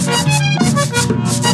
Música